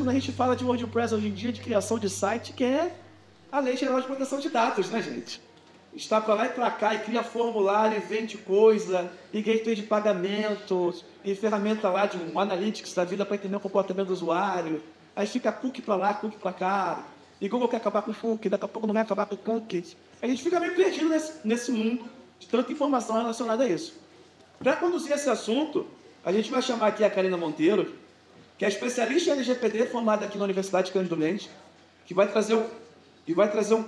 quando a gente fala de WordPress hoje em dia, de criação de site, que é a Lei Geral de Proteção de Dados, né, gente? Está para lá e para cá e cria formulário, e vende coisa, e gateway de pagamento, e ferramenta lá de um analytics da vida para entender o comportamento do usuário. Aí fica cookie para lá, cookie para cá. E Google quer acabar com o cookie, daqui a pouco não vai acabar com o cookie. A gente fica meio perdido nesse, nesse mundo de tanta informação relacionada a isso. Para conduzir esse assunto, a gente vai chamar aqui a Karina Monteiro, que é especialista em LGPD, formada aqui na Universidade Cândido Mendes, que vai trazer um, e vai trazer um,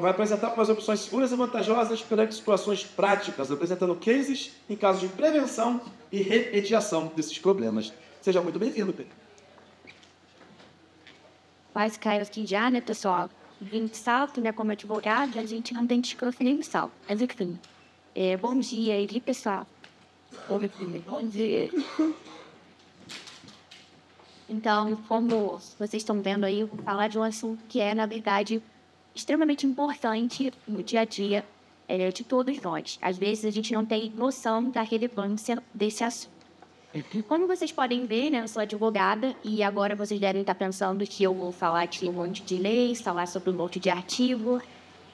vai apresentar umas opções seguras e vantajosas perante situações práticas, apresentando cases em casos de prevenção e remediação desses problemas. Seja muito bem-vindo, Pedro. Faz cair aqui já, né, pessoal? gente salto, né, como advogado, a gente não tem desconfiança. Mas enfim, é, bom dia aí, pessoal. Bom dia. Então, como vocês estão vendo aí, eu vou falar de um assunto que é, na verdade, extremamente importante no dia a dia é, de todos nós. Às vezes a gente não tem noção da relevância desse assunto. Como vocês podem ver, né, eu sou advogada e agora vocês devem estar pensando que eu vou falar de um monte de leis, falar sobre um monte de artigo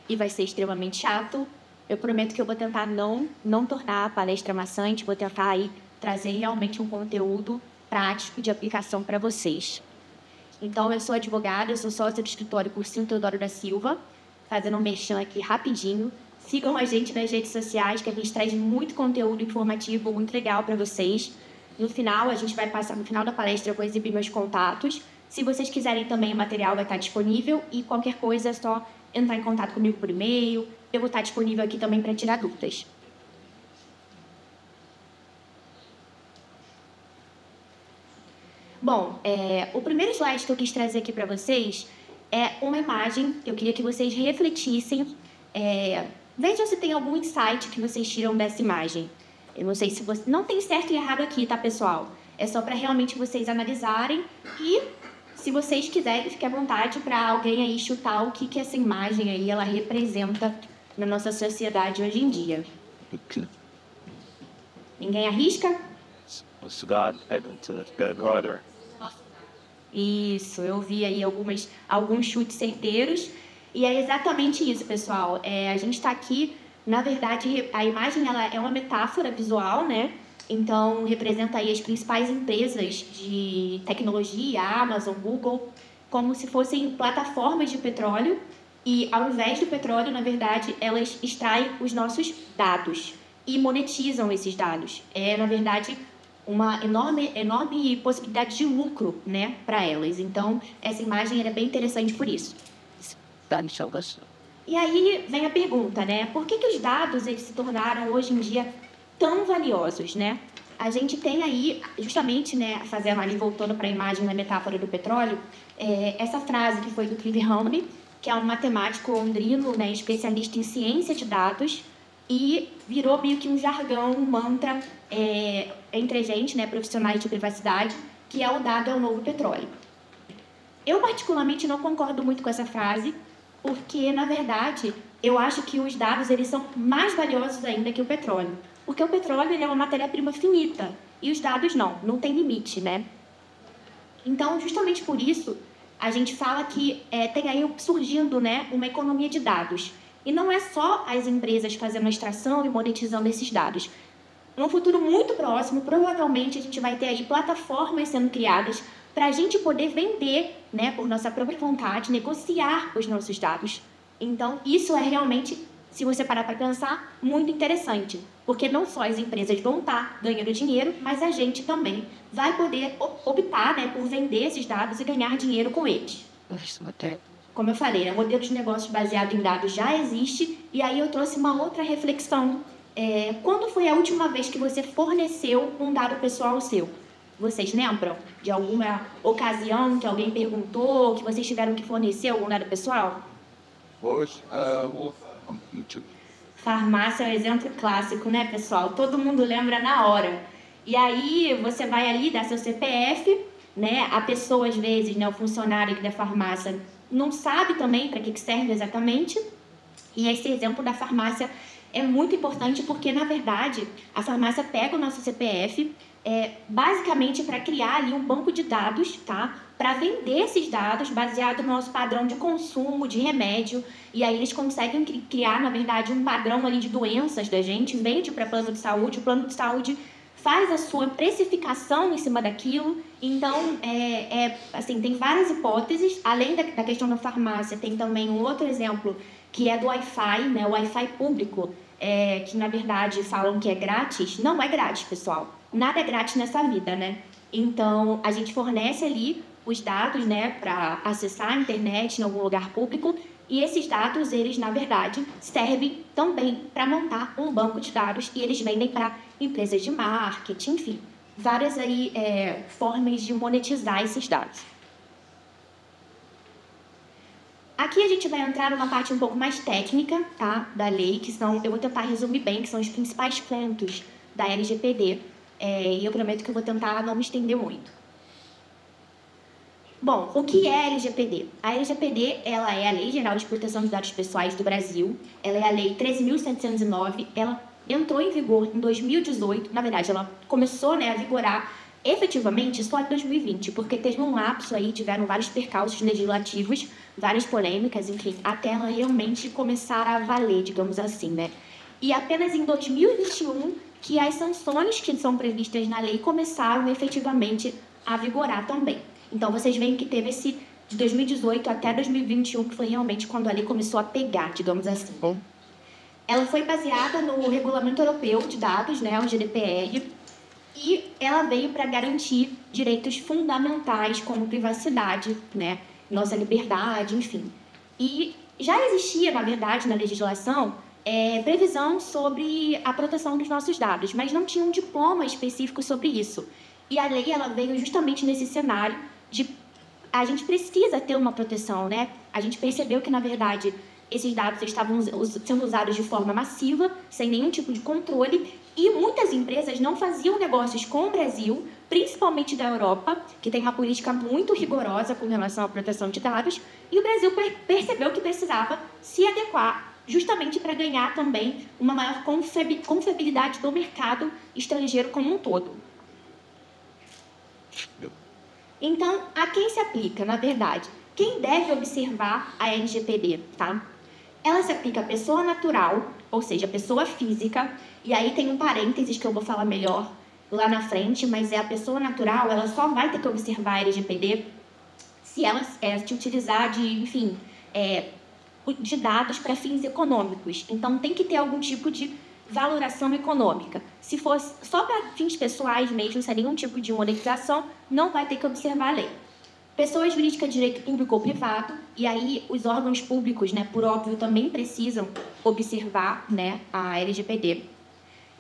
e vai ser extremamente chato. Eu prometo que eu vou tentar não, não tornar a palestra maçante, vou tentar aí trazer realmente um conteúdo prático de aplicação para vocês. Então, eu sou advogada, eu sou sócia do escritório Cursinho Teodoro da Silva, fazendo um merchan aqui rapidinho. Sigam a gente nas redes sociais, que a gente traz muito conteúdo informativo, muito legal para vocês. No final, a gente vai passar, no final da palestra, eu vou exibir meus contatos. Se vocês quiserem também, o material vai estar disponível e qualquer coisa é só entrar em contato comigo por e-mail. Eu vou estar disponível aqui também para tirar dúvidas. Bom, é, o primeiro slide que eu quis trazer aqui para vocês é uma imagem que eu queria que vocês refletissem. É, vejam se tem algum insight que vocês tiram dessa imagem. Eu não sei se você. Não tem certo e errado aqui, tá, pessoal? É só para realmente vocês analisarem e, se vocês quiserem, fique à vontade para alguém aí chutar o que, que essa imagem aí ela representa na nossa sociedade hoje em dia. Ninguém arrisca? Isso, eu vi aí algumas, alguns chutes certeiros. E é exatamente isso, pessoal. É, a gente está aqui na verdade, a imagem ela é uma metáfora visual, né? Então, representa aí as principais empresas de tecnologia, Amazon, Google, como se fossem plataformas de petróleo e, ao invés do petróleo, na verdade, elas extraem os nossos dados e monetizam esses dados. É, na verdade, uma enorme, enorme possibilidade de lucro, né, para elas. Então, essa imagem é bem interessante por isso. E aí vem a pergunta, né? Por que, que os dados eles se tornaram hoje em dia tão valiosos, né? A gente tem aí, justamente, né, fazendo ali, voltando para a imagem da metáfora do petróleo, é, essa frase que foi do Clive Hamley, que é um matemático londrino, né, especialista em ciência de dados, e virou meio que um jargão, um mantra é, entre a gente, né, profissionais de privacidade, que é o dado é o novo petróleo. Eu, particularmente, não concordo muito com essa frase, porque na verdade eu acho que os dados eles são mais valiosos ainda que o petróleo, porque o petróleo ele é uma matéria-prima finita e os dados não, não tem limite, né? Então, justamente por isso, a gente fala que é, tem aí surgindo né, uma economia de dados. E não é só as empresas fazendo a extração e monetizando esses dados. Num futuro muito próximo, provavelmente a gente vai ter aí plataformas sendo criadas para a gente poder vender, né, por nossa própria vontade, negociar os nossos dados. Então, isso é realmente, se você parar para pensar, muito interessante, porque não só as empresas vão estar ganhando dinheiro, mas a gente também vai poder optar, né, por vender esses dados e ganhar dinheiro com eles. Como eu falei, o né, modelo de negócio baseado em dados já existe, e aí eu trouxe uma outra reflexão. É, quando foi a última vez que você forneceu um dado pessoal seu? Vocês lembram de alguma ocasião que alguém perguntou, que vocês tiveram que fornecer algum dado pessoal? Hoje, uh, Farmácia é um exemplo clássico, né, pessoal? Todo mundo lembra na hora. E aí você vai ali, dá seu CPF, né? A pessoa, às vezes, né, o funcionário da farmácia não sabe também para que serve exatamente. E esse exemplo da farmácia é muito importante porque, na verdade, a farmácia pega o nosso CPF é, basicamente para criar ali um banco de dados, tá? Para vender esses dados baseado no nosso padrão de consumo de remédio. E aí eles conseguem criar, na verdade, um padrão ali de doenças da gente, vende para plano de saúde, o plano de saúde faz a sua precificação em cima daquilo. Então, é, é assim, tem várias hipóteses. Além da, da questão da farmácia, tem também um outro exemplo que é do Wi-Fi, né? O Wi-Fi público, é, que na verdade falam que é grátis. Não é grátis, pessoal. Nada é grátis nessa vida, né? Então, a gente fornece ali os dados, né, para acessar a internet em algum lugar público e esses dados, eles, na verdade, servem também para montar um banco de dados e eles vendem para empresas de marketing, enfim, várias aí é, formas de monetizar esses dados. Aqui a gente vai entrar numa parte um pouco mais técnica, tá, da lei, que são, eu vou tentar resumir bem, que são os principais pontos da LGPD, é, e eu prometo que eu vou tentar não me estender muito. Bom, o que é a LGPD? A LGPD ela é a Lei Geral de Proteção de Dados Pessoais do Brasil. Ela é a Lei 13.709. Ela entrou em vigor em 2018. Na verdade, ela começou né, a vigorar efetivamente só em 2020, porque teve um lapso aí, tiveram vários percalços legislativos, várias polêmicas, enfim, até ela realmente começar a valer, digamos assim, né? E apenas em 2021 que as sanções que são previstas na lei começaram efetivamente a vigorar também. Então vocês veem que teve esse de 2018 até 2021, que foi realmente quando a lei começou a pegar, digamos assim. Bom. Ela foi baseada no Regulamento Europeu de Dados, né, o GDPR, e ela veio para garantir direitos fundamentais como privacidade, né, nossa liberdade, enfim. E já existia, na verdade, na legislação, é, previsão sobre a proteção dos nossos dados, mas não tinha um diploma específico sobre isso. E a lei ela veio justamente nesse cenário de a gente precisa ter uma proteção, né? A gente percebeu que, na verdade, esses dados estavam sendo usados de forma massiva, sem nenhum tipo de controle, e muitas empresas não faziam negócios com o Brasil, principalmente da Europa, que tem uma política muito rigorosa com relação à proteção de dados, e o Brasil percebeu que precisava se adequar justamente para ganhar também uma maior confiabilidade do mercado estrangeiro como um todo. Então, a quem se aplica, na verdade? Quem deve observar a LGPD, tá? Ela se aplica à pessoa natural, ou seja, pessoa física, e aí tem um parênteses que eu vou falar melhor lá na frente, mas é a pessoa natural, ela só vai ter que observar a LGPD se ela é, se utilizar de, enfim, é, de dados para fins econômicos. Então tem que ter algum tipo de valoração econômica. Se fosse só para fins pessoais mesmo, sem nenhum tipo de monetização, não vai ter que observar a lei. Pessoas jurídicas de direito público ou privado, e aí os órgãos públicos, né, por óbvio, também precisam observar né, a LGPD.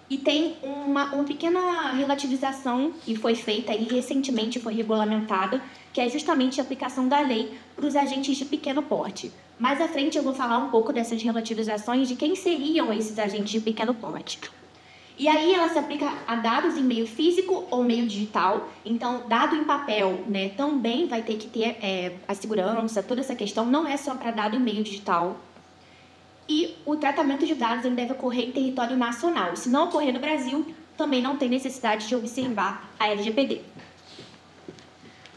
E tem uma, uma pequena relativização que foi feita e recentemente foi regulamentada, que é justamente a aplicação da lei para os agentes de pequeno porte. Mais à frente eu vou falar um pouco dessas relativizações de quem seriam esses agentes de pequeno porte. E aí ela se aplica a dados em meio físico ou meio digital. Então, dado em papel, né, também vai ter que ter é, a segurança, toda essa questão não é só para dado em meio digital. E o tratamento de dados ele deve ocorrer em território nacional. Se não ocorrer no Brasil, também não tem necessidade de observar a LGPD.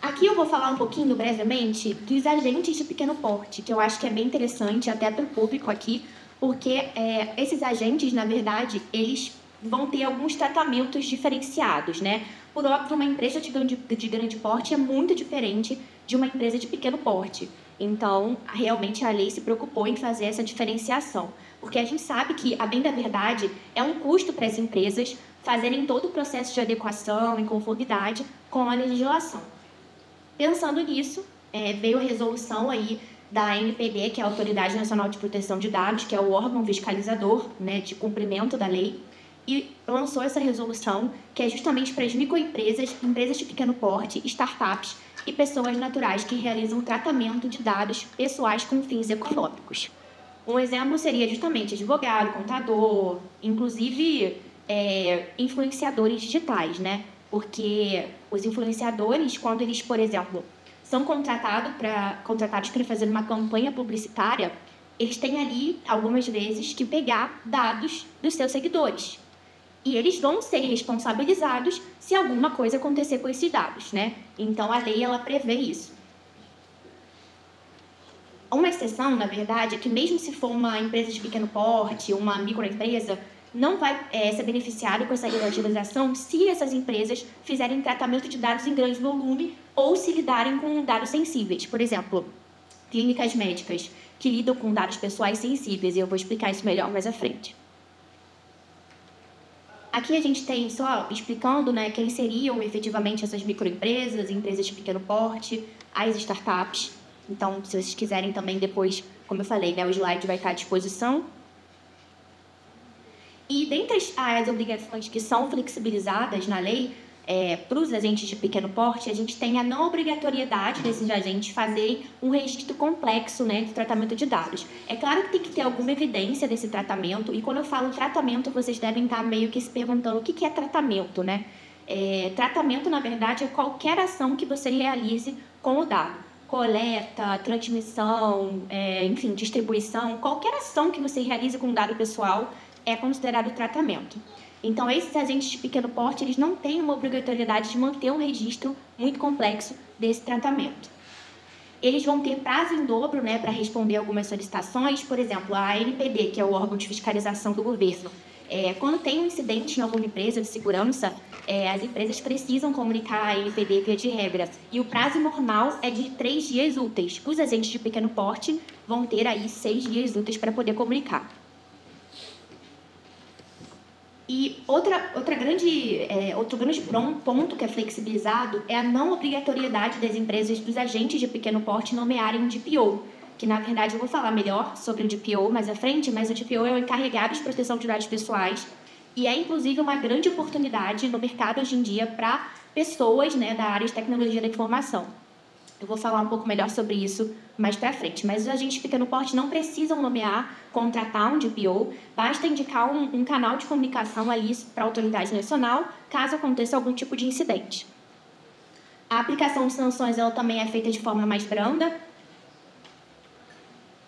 Aqui eu vou falar um pouquinho brevemente dos agentes de pequeno porte, que eu acho que é bem interessante até para o público aqui, porque é, esses agentes, na verdade, eles vão ter alguns tratamentos diferenciados, né? Por óbvio, uma empresa de grande, de grande porte é muito diferente de uma empresa de pequeno porte. Então, realmente a lei se preocupou em fazer essa diferenciação, porque a gente sabe que, a bem da verdade, é um custo para as empresas fazerem todo o processo de adequação em conformidade com a legislação. Pensando nisso, é, veio a resolução aí da NPD, que é a Autoridade Nacional de Proteção de Dados, que é o órgão fiscalizador né, de cumprimento da lei, e lançou essa resolução que é justamente para as microempresas, empresas de pequeno porte, startups e pessoas naturais que realizam tratamento de dados pessoais com fins econômicos. Um exemplo seria justamente advogado, contador, inclusive é, influenciadores digitais, né? Porque os influenciadores, quando eles, por exemplo, são contratados para contratados para fazer uma campanha publicitária, eles têm ali, algumas vezes, que pegar dados dos seus seguidores. E eles vão ser responsabilizados se alguma coisa acontecer com esses dados, né? Então, a lei, ela prevê isso. Uma exceção, na verdade, é que mesmo se for uma empresa de pequeno porte, uma microempresa, não vai é, ser beneficiado com essa relativização se essas empresas fizerem tratamento de dados em grande volume ou se lidarem com dados sensíveis. Por exemplo, clínicas médicas que lidam com dados pessoais sensíveis, e eu vou explicar isso melhor mais à frente. Aqui a gente tem só explicando né, quem seriam efetivamente essas microempresas, empresas de pequeno porte, as startups. Então, se vocês quiserem também depois, como eu falei, né, o slide vai estar à disposição. E dentre as, obrigações que são flexibilizadas na lei, é, para os agentes de pequeno porte, a gente tem a não obrigatoriedade desses agentes fazerem um registro complexo né, de tratamento de dados. É claro que tem que ter alguma evidência desse tratamento, e quando eu falo tratamento, vocês devem estar meio que se perguntando o que, que é tratamento, né? É, tratamento, na verdade, é qualquer ação que você realize com o dado. Coleta, transmissão, é, enfim, distribuição, qualquer ação que você realize com o dado pessoal é considerado tratamento. Então, esses agentes de pequeno porte, eles não têm uma obrigatoriedade de manter um registro muito complexo desse tratamento. Eles vão ter prazo em dobro né, para responder algumas solicitações, por exemplo, a ANPD, que é o órgão de fiscalização do governo. É, quando tem um incidente em alguma empresa de segurança, é, as empresas precisam comunicar a ANPD via de regra. E o prazo normal é de três dias úteis. Os agentes de pequeno porte vão ter aí seis dias úteis para poder comunicar. E outra, outra grande, é, outro grande ponto que é flexibilizado é a não obrigatoriedade das empresas dos agentes de pequeno porte nomearem DPO, que na verdade eu vou falar melhor sobre o DPO mais à frente, mas o DPO é o encarregado de proteção de dados pessoais e é inclusive uma grande oportunidade no mercado hoje em dia para pessoas né, da área de tecnologia da informação. Eu vou falar um pouco melhor sobre isso mais para frente. Mas os agentes pequeno porte não precisam nomear, contratar um DPO, basta indicar um, um canal de comunicação ali para a autoridade nacional, caso aconteça algum tipo de incidente. A aplicação de sanções ela também é feita de forma mais branda.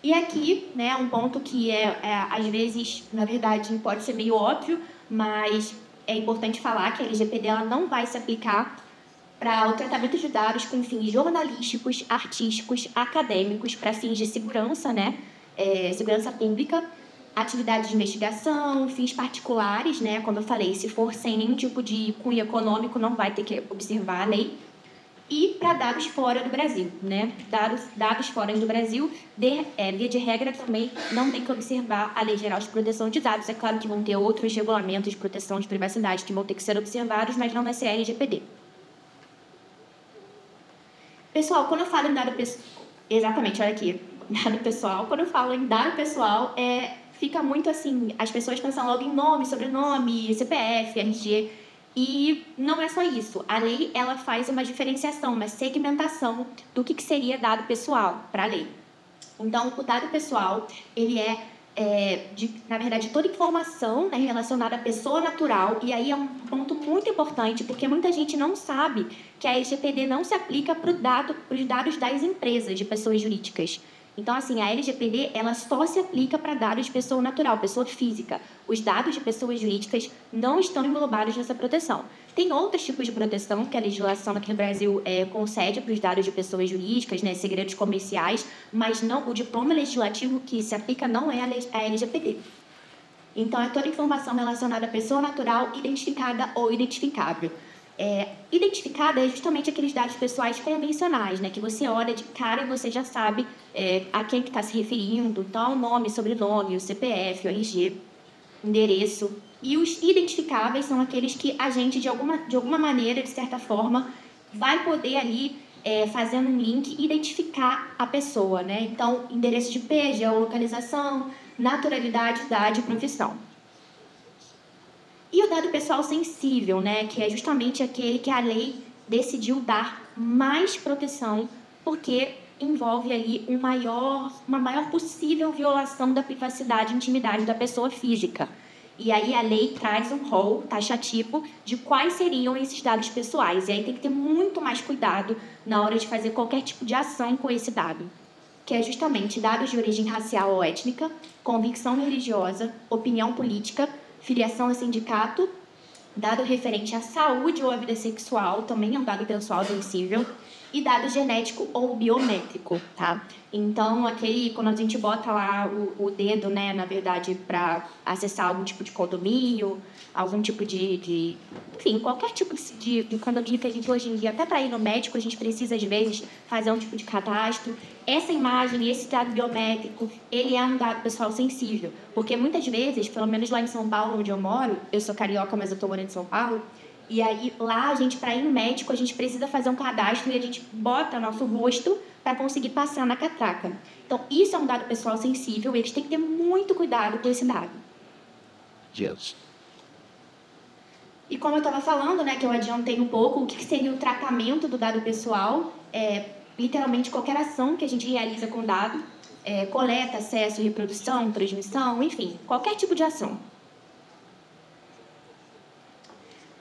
E aqui, né, um ponto que é, é às vezes, na verdade, pode ser meio óbvio, mas é importante falar que a LGPD ela não vai se aplicar para o tratamento de dados com fins jornalísticos, artísticos, acadêmicos, para fins de segurança, né? É, segurança pública, atividades de investigação, fins particulares, né? Como eu falei, se for sem nenhum tipo de cunho econômico, não vai ter que observar a lei. E para dados fora do Brasil, né? Dados, dados fora do Brasil, de, é, via de regra, também não tem que observar a Lei Geral de Proteção de Dados. É claro que vão ter outros regulamentos de proteção de privacidade que vão ter que ser observados, mas não vai ser a LGPD. Pessoal, quando eu falo em dado pessoal. Exatamente, olha aqui. Dado pessoal. Quando eu falo em dado pessoal, é, fica muito assim. As pessoas pensam logo em nome, sobrenome, CPF, RG. E não é só isso. A lei ela faz uma diferenciação, uma segmentação do que, que seria dado pessoal para a lei. Então, o dado pessoal ele é é, de, na verdade, toda informação né, relacionada à pessoa natural, e aí é um ponto muito importante, porque muita gente não sabe que a LGPD não se aplica para dado, os dados das empresas, de pessoas jurídicas. Então, assim, a LGPD ela só se aplica para dados de pessoa natural, pessoa física. Os dados de pessoas jurídicas não estão englobados nessa proteção. Tem outros tipos de proteção que a legislação aqui no Brasil é, concede para os dados de pessoas jurídicas, né, segredos comerciais, mas não o diploma legislativo que se aplica não é a LGPD. Então, é toda informação relacionada à pessoa natural identificada ou identificável. É, identificada é justamente aqueles dados pessoais convencionais, né? Que você olha de cara e você já sabe é, a quem que está se referindo, então, nome, sobrenome, o CPF, o RG, endereço. E os identificáveis são aqueles que a gente, de alguma, de alguma maneira, de certa forma, vai poder ali, é, fazendo um link, identificar a pessoa, né? Então, endereço de IP, geolocalização, naturalidade, idade e profissão. E o dado pessoal sensível, né, que é justamente aquele que a lei decidiu dar mais proteção, porque envolve aí um maior, uma maior possível violação da privacidade e intimidade da pessoa física. E aí a lei traz um rol taxativo de quais seriam esses dados pessoais. E aí tem que ter muito mais cuidado na hora de fazer qualquer tipo de ação com esse dado. que é justamente dados de origem racial ou étnica, convicção religiosa, opinião política, filiação a sindicato, dado referente à saúde ou à vida sexual, também é um dado pessoal sensível, e dado genético ou biométrico, tá? Então, aquele, quando a gente bota lá o, o dedo, né, na verdade, para acessar algum tipo de condomínio, algum tipo de, de enfim, qualquer tipo de, de condomínio que a gente hoje em dia, até para ir no médico, a gente precisa, às vezes, fazer um tipo de cadastro. Essa imagem, esse dado biométrico, ele é um dado pessoal sensível, porque muitas vezes, pelo menos lá em São Paulo, onde eu moro, eu sou carioca, mas eu estou morando em São Paulo, e aí, lá, a gente, para ir no médico, a gente precisa fazer um cadastro e a gente bota nosso rosto para conseguir passar na catraca. Então, isso é um dado pessoal sensível, eles têm que ter muito cuidado com esse dado. Yes. E como eu estava falando, né, que eu adiantei um pouco, o que seria o tratamento do dado pessoal? É, literalmente, qualquer ação que a gente realiza com dado, é, coleta, acesso, reprodução, transmissão, enfim, qualquer tipo de ação.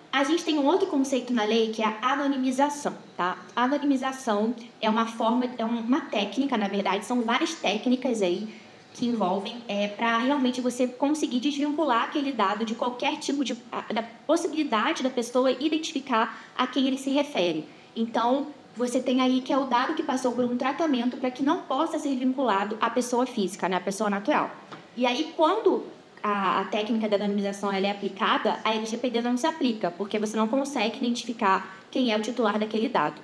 A gente tem um outro conceito na lei que é a anonimização, tá? Anonimização é uma forma, é uma técnica, na verdade, são várias técnicas aí que envolvem é, para realmente você conseguir desvincular aquele dado de qualquer tipo de da possibilidade da pessoa identificar a quem ele se refere. Então, você tem aí que é o dado que passou por um tratamento para que não possa ser vinculado à pessoa física, né, à pessoa natural. E aí, quando a, a, técnica da anonimização ela é aplicada, a LGPD não se aplica, porque você não consegue identificar quem é o titular daquele dado.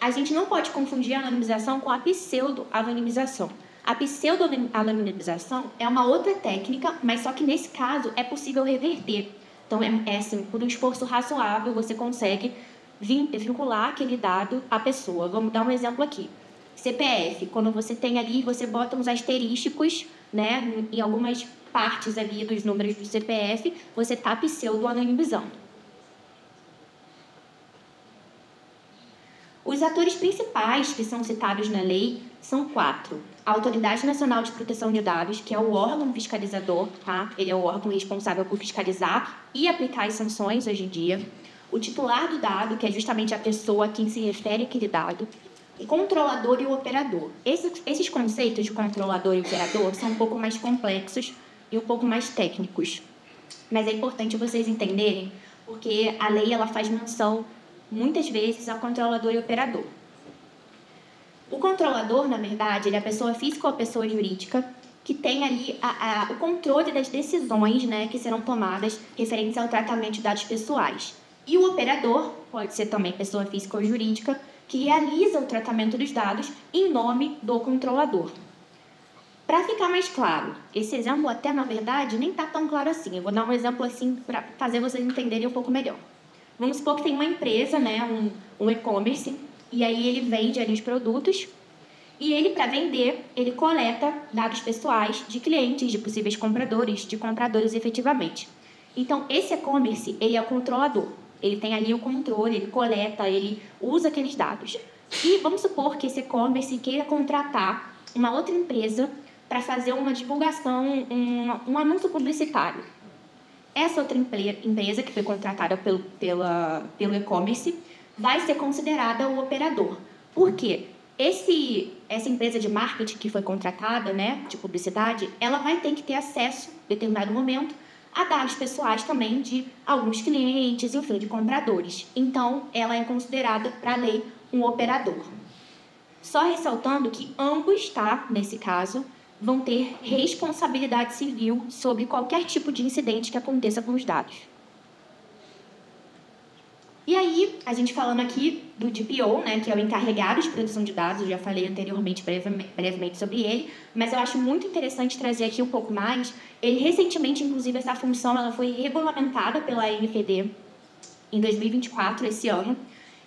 A gente não pode confundir a anonimização com a pseudo-anonimização. A pseudo-anonimização é uma outra técnica, mas só que nesse caso é possível reverter. Então, é, é assim, por um esforço razoável, você consegue vincular aquele dado à pessoa. Vamos dar um exemplo aqui. CPF, quando você tem ali, você bota uns asterísticos, né, em algumas partes ali dos números do CPF, você está pseudo-anonimizando. Os atores principais que são citados na lei são quatro. A Autoridade Nacional de Proteção de Dados, que é o órgão fiscalizador, tá? Ele é o órgão responsável por fiscalizar e aplicar as sanções hoje em dia. O titular do dado, que é justamente a pessoa a quem se refere aquele dado. O controlador e o operador. Esses, esses conceitos de controlador e operador são um pouco mais complexos e um pouco mais técnicos. Mas é importante vocês entenderem, porque a lei ela faz menção muitas vezes ao controlador e operador. O controlador, na verdade, ele é a pessoa física ou a pessoa jurídica que tem ali a, a, o controle das decisões né, que serão tomadas referentes ao tratamento de dados pessoais. E o operador, pode ser também pessoa física ou jurídica, que realiza o tratamento dos dados em nome do controlador. Para ficar mais claro, esse exemplo até na verdade nem está tão claro assim. Eu vou dar um exemplo assim para fazer vocês entenderem um pouco melhor. Vamos supor que tem uma empresa, né, um, um e-commerce, e aí ele vende ali os produtos e ele, para vender, ele coleta dados pessoais de clientes, de possíveis compradores, de compradores efetivamente. Então, esse e-commerce, ele é o controlador. Ele tem ali o controle, ele coleta, ele usa aqueles dados. E vamos supor que esse e-commerce queira contratar uma outra empresa para fazer uma divulgação, um, um anúncio publicitário. Essa outra empresa que foi contratada pelo, pelo e-commerce vai ser considerada o operador. Por quê? Esse, essa empresa de marketing que foi contratada, né, de publicidade, ela vai ter que ter acesso, em determinado momento, a dados pessoais também de alguns clientes, enfim, de compradores. Então, ela é considerada, para a lei, um operador. Só ressaltando que ambos, tá, nesse caso, vão ter responsabilidade civil sobre qualquer tipo de incidente que aconteça com os dados. E aí, a gente falando aqui do DPO, né, que é o encarregado de proteção de dados, eu já falei anteriormente brevemente sobre ele, mas eu acho muito interessante trazer aqui um pouco mais. Ele recentemente, inclusive, essa função ela foi regulamentada pela NPD em 2024, esse ano,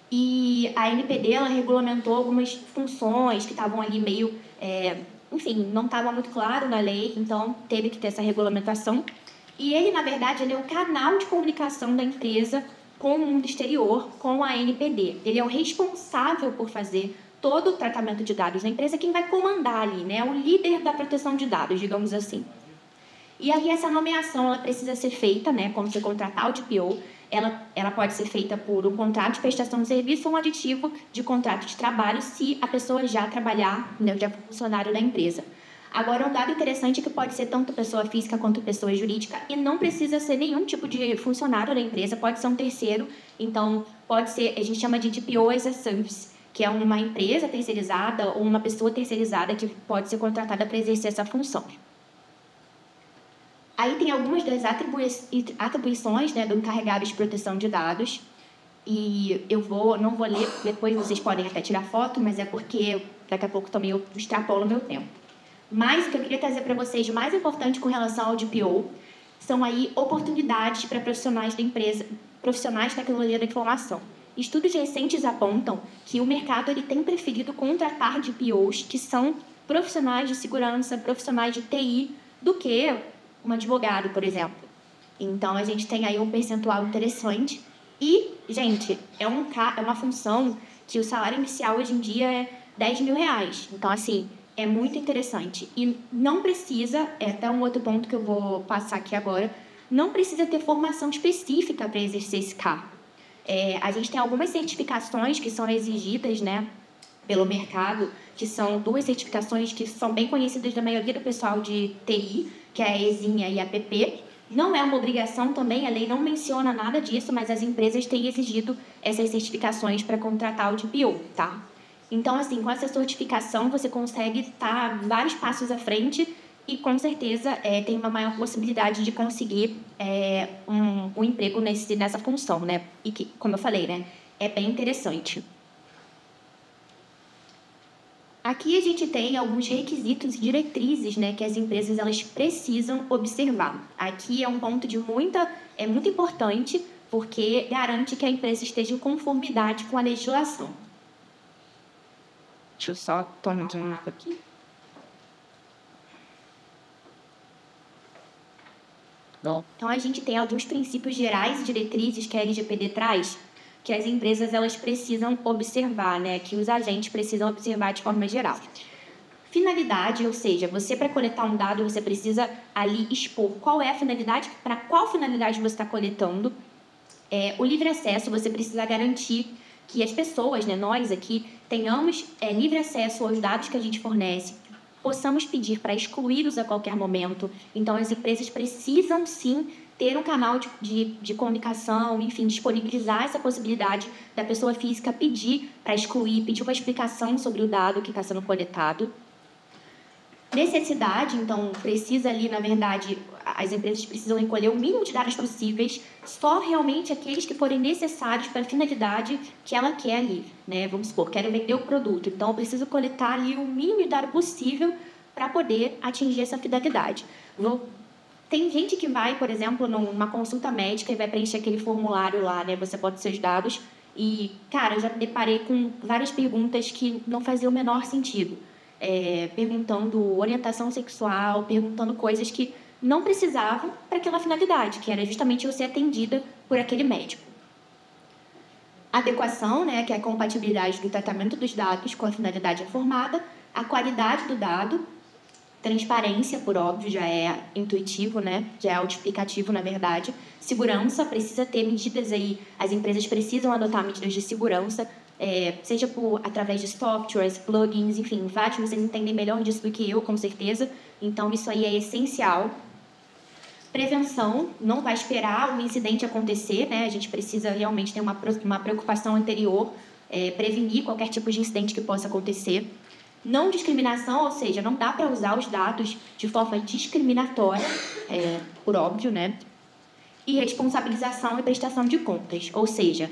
e a NPD ela regulamentou algumas funções que estavam ali meio é, enfim, não estava muito claro na lei, então teve que ter essa regulamentação. E ele, na verdade, ele é o canal de comunicação da empresa com o mundo exterior, com a NPD. Ele é o responsável por fazer todo o tratamento de dados da empresa, quem vai comandar ali, né? O líder da proteção de dados, digamos assim. E aí essa nomeação ela precisa ser feita, né? Quando você contratar o DPO, ela, ela pode ser feita por um contrato de prestação de serviço ou um aditivo de contrato de trabalho, se a pessoa já trabalhar, né, já for funcionário da empresa. Agora, um dado interessante é que pode ser tanto pessoa física quanto pessoa jurídica e não precisa ser nenhum tipo de funcionário da empresa, pode ser um terceiro. Então, pode ser, a gente chama de DPO as a Service, que é uma empresa terceirizada ou uma pessoa terceirizada que pode ser contratada para exercer essa função. Aí tem algumas das atribui atribuições né, do encarregado de proteção de dados. E eu vou, não vou ler, depois vocês podem até tirar foto, mas é porque daqui a pouco também eu extrapolo meu tempo. Mas o que eu queria trazer para vocês mais importante com relação ao DPO são aí oportunidades para profissionais da empresa, profissionais de tecnologia da informação. Estudos recentes apontam que o mercado ele tem preferido contratar DPOs que são profissionais de segurança, profissionais de TI, do que um advogado, por exemplo. Então, a gente tem aí um percentual interessante. E, gente, é, um, é uma função que o salário inicial hoje em dia é 10 mil reais. Então, assim, é muito interessante. E não precisa, é até um outro ponto que eu vou passar aqui agora, não precisa ter formação específica para exercer esse cargo. É, a gente tem algumas certificações que são exigidas, né, pelo mercado, que são duas certificações que são bem conhecidas da maioria do pessoal de TI, que é a ESINHA e a PP. Não é uma obrigação também, a lei não menciona nada disso, mas as empresas têm exigido essas certificações para contratar o DPO, tá? Então, assim, com essa certificação você consegue estar vários passos à frente e com certeza é, tem uma maior possibilidade de conseguir é, um, um emprego nesse, nessa função, né? E que, como eu falei, né, é bem interessante. Aqui a gente tem alguns requisitos e diretrizes, né, que as empresas elas precisam observar. Aqui é um ponto de muita, é muito importante porque garante que a empresa esteja em conformidade com a legislação. Deixa eu só tomar um mapa aqui. Bom. Então a gente tem alguns princípios gerais e diretrizes que a LGPD traz que as empresas elas precisam observar, né? Que os agentes precisam observar de forma geral. Finalidade, ou seja, você para coletar um dado você precisa ali expor qual é a finalidade, para qual finalidade você está coletando. É, o livre acesso você precisa garantir que as pessoas, né, nós aqui, tenhamos é, livre acesso aos dados que a gente fornece, possamos pedir para excluí-los a qualquer momento. Então, as empresas precisam sim ter um canal de, de, de, comunicação, enfim, disponibilizar essa possibilidade da pessoa física pedir para excluir, pedir uma explicação sobre o dado que está sendo coletado. Necessidade, então, precisa ali, na verdade, as empresas precisam recolher o mínimo de dados possíveis, só realmente aqueles que forem necessários para a finalidade que ela quer ali, né? Vamos supor, quero vender o produto, então eu preciso coletar ali o mínimo de dados possível para poder atingir essa finalidade. Vou tem gente que vai, por exemplo, numa consulta médica e vai preencher aquele formulário lá, né? Você pode seus dados. E, cara, eu já deparei com várias perguntas que não faziam o menor sentido. É, perguntando orientação sexual, perguntando coisas que não precisavam para aquela finalidade, que era justamente eu ser atendida por aquele médico. Adequação, né, que é a compatibilidade do tratamento dos dados com a finalidade informada, a qualidade do dado, Transparência, por óbvio, já é intuitivo, né? Já é autoexplicativo, na verdade. Segurança, precisa ter medidas aí, as empresas precisam adotar medidas de segurança, é, seja por através de softwares, plugins, enfim, vários, vocês entendem melhor disso do que eu, com certeza. Então, isso aí é essencial. Prevenção, não vai esperar um incidente acontecer, né? A gente precisa realmente ter uma, uma preocupação anterior, é, prevenir qualquer tipo de incidente que possa acontecer. Não discriminação, ou seja, não dá para usar os dados de forma discriminatória, é, por óbvio, né? E responsabilização e prestação de contas, ou seja,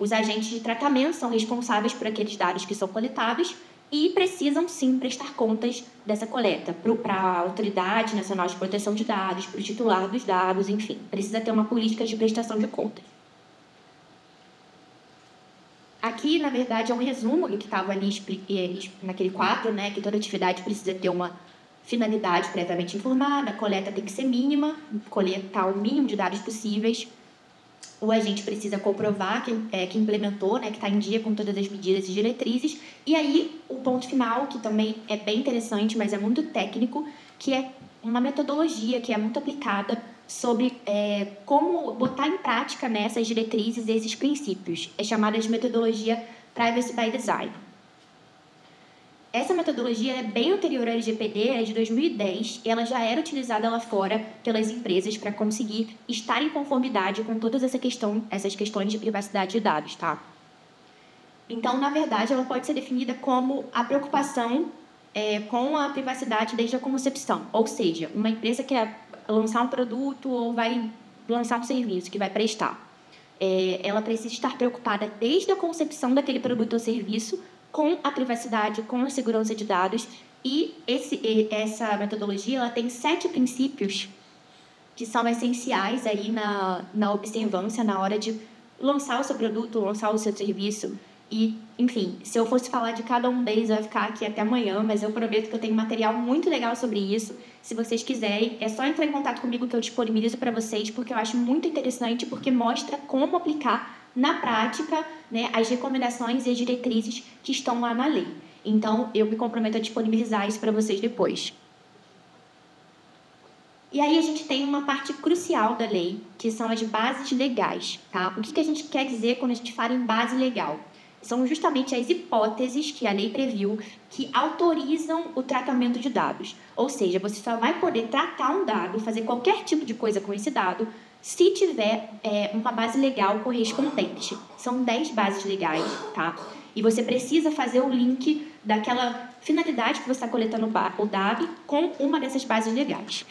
os agentes de tratamento são responsáveis por aqueles dados que são coletados e precisam sim prestar contas dessa coleta para a Autoridade Nacional de Proteção de Dados, para o titular dos dados, enfim, precisa ter uma política de prestação de contas. Aqui, na verdade, é um resumo do que estava ali naquele quadro, né? Que toda atividade precisa ter uma finalidade previamente informada, a coleta tem que ser mínima, coletar o mínimo de dados possíveis. O agente precisa comprovar que, é, que implementou, né, que está em dia com todas as medidas e diretrizes. E aí, o ponto final, que também é bem interessante, mas é muito técnico, que é uma metodologia que é muito aplicada sobre é, como botar em prática né, diretrizes e esses princípios. É chamada de metodologia Privacy by Design. Essa metodologia é bem anterior à LGPD, é de 2010, e ela já era utilizada lá fora pelas empresas para conseguir estar em conformidade com todas essa questão, essas questões de privacidade de dados, tá? Então, na verdade, ela pode ser definida como a preocupação é, com a privacidade desde a concepção, ou seja, uma empresa quer lançar um produto ou vai lançar um serviço que vai prestar. É, ela precisa estar preocupada desde a concepção daquele produto ou serviço com a privacidade, com a segurança de dados. E esse, essa metodologia ela tem sete princípios que são essenciais aí na, na observância na hora de lançar o seu produto, lançar o seu serviço. E, enfim, se eu fosse falar de cada um deles, eu ia ficar aqui até amanhã, mas eu prometo que eu tenho material muito legal sobre isso. Se vocês quiserem, é só entrar em contato comigo que eu disponibilizo para vocês, porque eu acho muito interessante, porque mostra como aplicar na prática né, as recomendações e as diretrizes que estão lá na lei. Então, eu me comprometo a disponibilizar isso para vocês depois. E aí a gente tem uma parte crucial da lei, que são as bases legais, tá? O que, que a gente quer dizer quando a gente fala em base legal? São justamente as hipóteses que a lei previu que autorizam o tratamento de dados. Ou seja, você só vai poder tratar um dado, fazer qualquer tipo de coisa com esse dado, se tiver é, uma base legal correspondente. São 10 bases legais, tá? E você precisa fazer o link daquela finalidade que você está coletando o dado com uma dessas bases legais.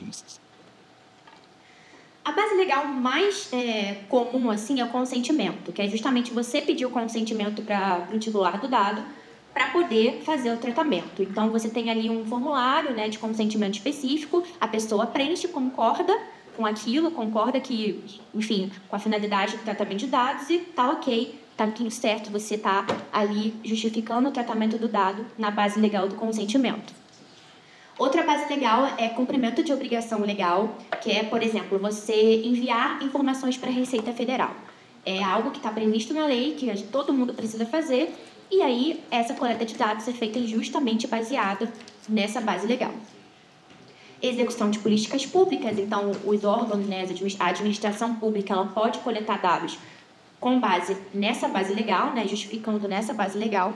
A base legal mais é, comum assim é o consentimento, que é justamente você pedir o consentimento para o titular do dado para poder fazer o tratamento. Então você tem ali um formulário né, de consentimento específico, a pessoa preenche, concorda com aquilo, concorda que, enfim, com a finalidade do tratamento de dados e tá ok, tá tudo certo, você tá ali justificando o tratamento do dado na base legal do consentimento. Outra base legal é cumprimento de obrigação legal, que é, por exemplo, você enviar informações para a Receita Federal. É algo que está previsto na lei, que todo mundo precisa fazer, e aí essa coleta de dados é feita justamente baseada nessa base legal execução de políticas públicas, então os órgãos, né, a administração pública, ela pode coletar dados com base nessa base legal, né, justificando nessa base legal,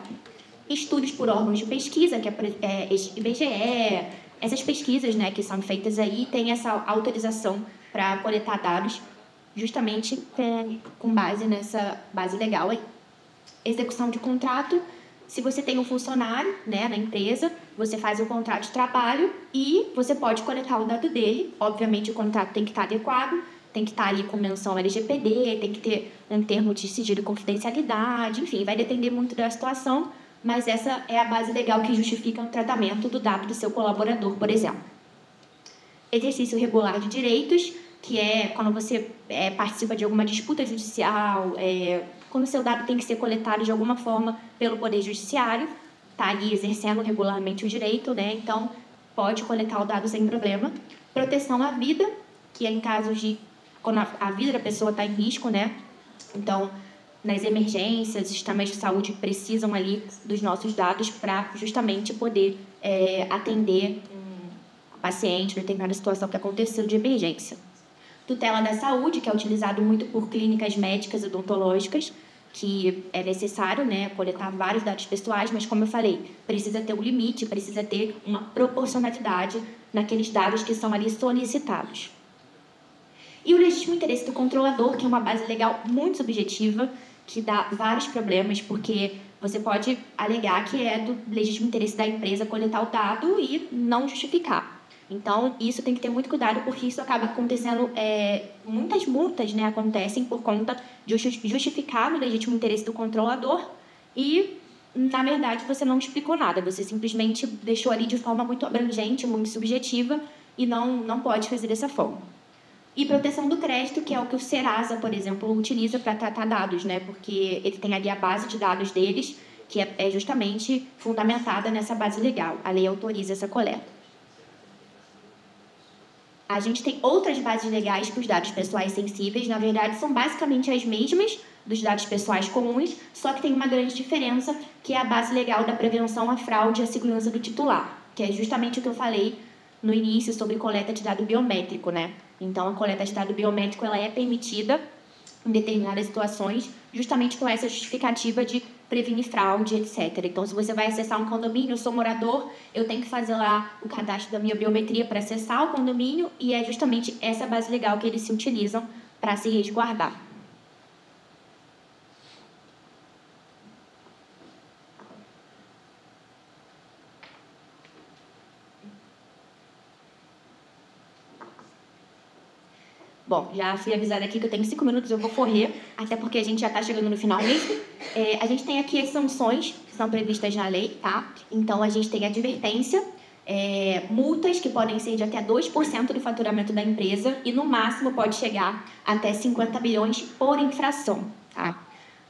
estudos por órgãos de pesquisa, que é, é IBGE, essas pesquisas, né, que são feitas aí, têm essa autorização para coletar dados justamente com base nessa base legal aí. Execução de contrato, se você tem um funcionário né, na empresa, você faz o contrato de trabalho e você pode coletar o dado dele. Obviamente, o contrato tem que estar adequado, tem que estar ali com menção LGPD, tem que ter um termo de sigilo e confidencialidade, enfim, vai depender muito da situação, mas essa é a base legal que justifica o tratamento do dado do seu colaborador, por exemplo. Exercício regular de direitos, que é quando você é, participa de alguma disputa judicial, é, quando o seu dado tem que ser coletado de alguma forma pelo Poder Judiciário, está ali exercendo regularmente o direito, né? Então, pode coletar o dado sem problema. Proteção à vida, que é em casos de quando a, vida da pessoa está em risco, né? Então, nas emergências, os sistemas de saúde precisam ali dos nossos dados para justamente poder é, atender um paciente, determinada situação que aconteceu de emergência. Tutela da saúde, que é utilizado muito por clínicas médicas odontológicas, que é necessário né, coletar vários dados pessoais, mas como eu falei, precisa ter um limite, precisa ter uma proporcionalidade naqueles dados que são ali solicitados. E o legítimo interesse do controlador, que é uma base legal muito subjetiva, que dá vários problemas, porque você pode alegar que é do legítimo interesse da empresa coletar o dado e não justificar. Então, isso tem que ter muito cuidado, porque isso acaba acontecendo, é, muitas multas né, acontecem por conta de justificar o legítimo interesse do controlador e, na verdade, você não explicou nada, você simplesmente deixou ali de forma muito abrangente, muito subjetiva e não, não pode fazer dessa forma. E proteção do crédito, que é o que o Serasa, por exemplo, utiliza para tratar dados, né? Porque ele tem ali a base de dados deles, que é, é justamente fundamentada nessa base legal. A lei autoriza essa coleta. A gente tem outras bases legais para os dados pessoais sensíveis, na verdade, são basicamente as mesmas dos dados pessoais comuns, só que tem uma grande diferença, que é a base legal da prevenção à fraude e à segurança do titular, que é justamente o que eu falei no início sobre coleta de dado biométrico, né? Então, a coleta de dado biométrico ela é permitida em determinadas situações, justamente com essa justificativa de prevenir fraude, etc. Então, se você vai acessar um condomínio, eu sou morador, eu tenho que fazer lá o cadastro da minha biometria para acessar o condomínio e é justamente essa base legal que eles se utilizam para se resguardar. Bom, já fui avisada aqui que eu tenho cinco minutos, eu vou correr, até porque a gente já está chegando no final mesmo. É, a gente tem aqui as sanções que são previstas na lei, tá? Então, a gente tem advertência, é, multas que podem ser de até 2% do faturamento da empresa e, no máximo, pode chegar até 50 bilhões por infração, tá?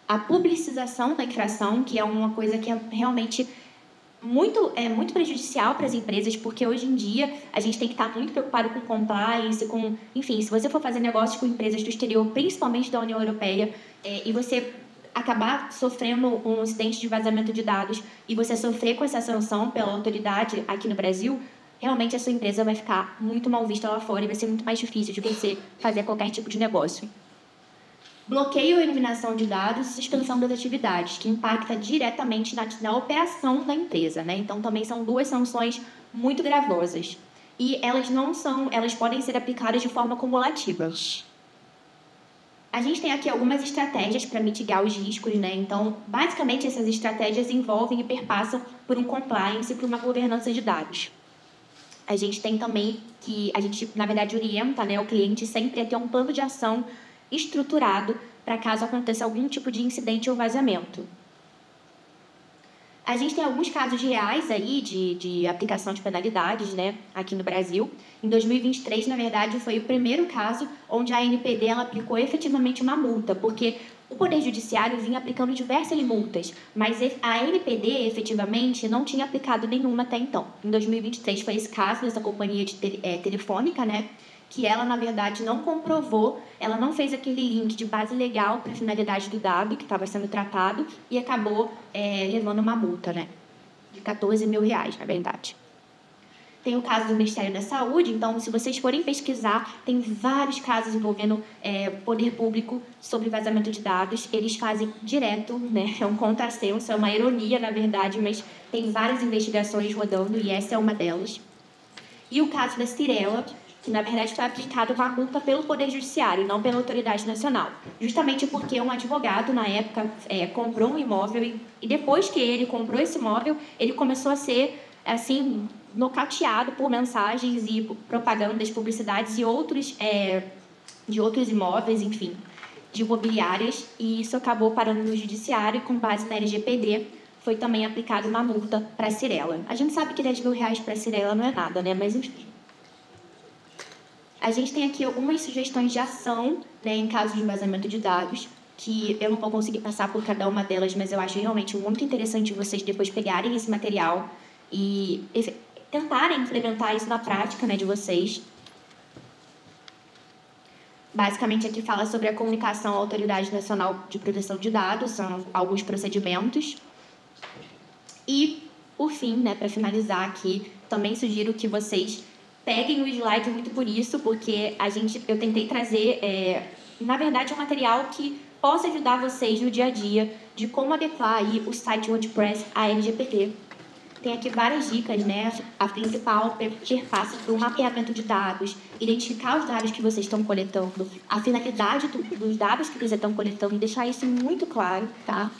A publicização da infração, que é uma coisa que é realmente muito, é muito prejudicial para as empresas, porque hoje em dia a gente tem que estar muito preocupado com compliance, com, enfim, se você for fazer negócios com empresas do exterior, principalmente da União Europeia, é, e você acabar sofrendo um incidente de vazamento de dados e você sofrer com essa sanção pela autoridade aqui no Brasil, realmente a sua empresa vai ficar muito mal vista lá fora e vai ser muito mais difícil de você fazer qualquer tipo de negócio bloqueio ou eliminação de dados e suspensão das atividades, que impacta diretamente na, na operação da empresa, né? Então também são duas sanções muito gravosas. E elas não são, elas podem ser aplicadas de forma cumulativa. A gente tem aqui algumas estratégias para mitigar os riscos, né? Então, basicamente essas estratégias envolvem e perpassam por um compliance e por uma governança de dados. A gente tem também que a gente, na verdade, orienta né, o cliente sempre a ter um plano de ação estruturado para caso aconteça algum tipo de incidente ou vazamento. A gente tem alguns casos reais aí de, de aplicação de penalidades, né, aqui no Brasil. Em 2023, na verdade, foi o primeiro caso onde a NPD ela aplicou efetivamente uma multa, porque o Poder Judiciário vinha aplicando diversas multas, mas a NPD efetivamente não tinha aplicado nenhuma até então. Em 2023 foi esse caso dessa companhia de é, telefônica, né, que ela, na verdade, não comprovou, ela não fez aquele link de base legal para a finalidade do dado que estava sendo tratado e acabou é, levando uma multa, né? De 14 mil reais, na verdade. Tem o caso do Ministério da Saúde, então, se vocês forem pesquisar, tem vários casos envolvendo é, poder público sobre vazamento de dados. Eles fazem direto, né? É um contrassenso, é uma ironia, na verdade, mas tem várias investigações rodando e essa é uma delas. E o caso da Cirela, que na verdade foi aplicada uma multa pelo Poder Judiciário, não pela Autoridade Nacional. Justamente porque um advogado, na época, é, comprou um imóvel e, e, depois que ele comprou esse imóvel, ele começou a ser, assim, nocauteado por mensagens e propagandas, publicidades e outros, é, de outros imóveis, enfim, de imobiliárias, e isso acabou parando no Judiciário e, com base na LGPD, foi também aplicada uma multa para a Cirela. A gente sabe que 10 mil reais para a Cirela não é nada, né? Mas enfim. A gente tem aqui algumas sugestões de ação né, em caso de vazamento de dados, que eu não vou conseguir passar por cada uma delas, mas eu acho realmente muito interessante vocês depois pegarem esse material e tentarem implementar isso na prática né, de vocês. Basicamente, aqui fala sobre a comunicação à Autoridade Nacional de Proteção de Dados, são alguns procedimentos. E, por fim, né, para finalizar aqui, também sugiro que vocês peguem o slide muito por isso, porque a gente, eu tentei trazer, é, na verdade, um material que possa ajudar vocês no dia a dia de como adequar aí o site WordPress à LGPD. Tem aqui várias dicas, né? A principal é perpassa por um mapeamento de dados, identificar os dados que vocês estão coletando, a finalidade do, dos dados que vocês estão coletando e deixar isso muito claro, tá?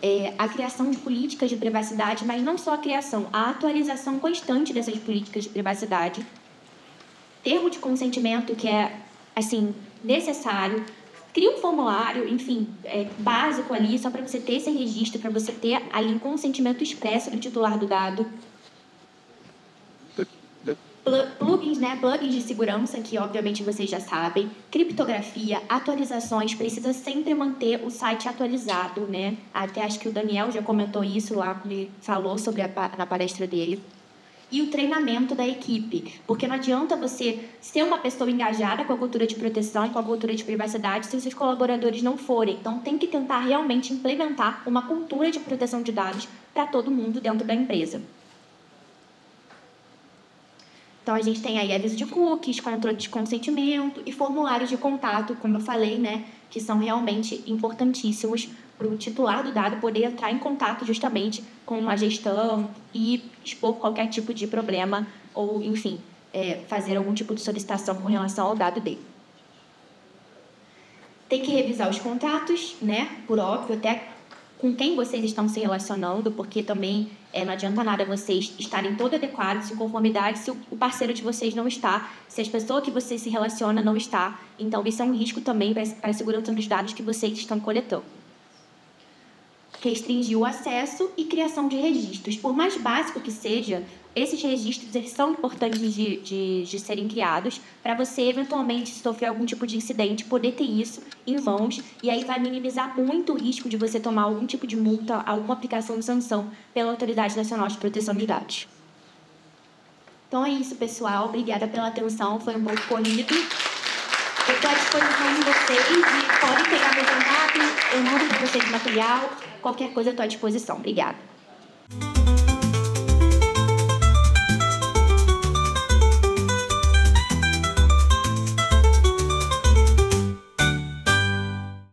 É, a criação de políticas de privacidade, mas não só a criação, a atualização constante dessas políticas de privacidade termo de consentimento que é, assim, necessário. Cria um formulário, enfim, é, básico ali, só para você ter esse registro, para você ter ali um consentimento expresso do titular do dado. Plugins, né? Plugins de segurança, que obviamente vocês já sabem. Criptografia, atualizações, precisa sempre manter o site atualizado, né? Até acho que o Daniel já comentou isso lá, ele falou sobre a, na palestra dele e o treinamento da equipe. Porque não adianta você ser uma pessoa engajada com a cultura de proteção e com a cultura de privacidade se os seus colaboradores não forem. Então, tem que tentar realmente implementar uma cultura de proteção de dados para todo mundo dentro da empresa. Então a gente tem aí aviso de cookies, controle de consentimento e formulários de contato, como eu falei, né, que são realmente importantíssimos para o titular do dado poder entrar em contato justamente com a gestão e expor qualquer tipo de problema ou, enfim, é, fazer algum tipo de solicitação com relação ao dado dele. Tem que revisar os contatos, né? Por óbvio, até com quem vocês estão se relacionando, porque também é, não adianta nada vocês estarem todos adequados, em conformidade, se o parceiro de vocês não está, se as pessoas que você se relaciona não está. Então, isso é um risco também para a segurança dos dados que vocês estão coletando. Restringir o acesso e criação de registros. Por mais básico que seja, esses registros são importantes de, de, de serem criados para você, eventualmente, se sofrer algum tipo de incidente, poder ter isso em mãos e aí vai minimizar muito o risco de você tomar algum tipo de multa, alguma aplicação de sanção pela Autoridade Nacional de Proteção de Dados. Então é isso, pessoal. Obrigada pela atenção. Foi um pouco corrido. Estou à disposição de vocês e podem pegar meu contato, eu mando para vocês material. Qualquer coisa, estou à disposição. Obrigada.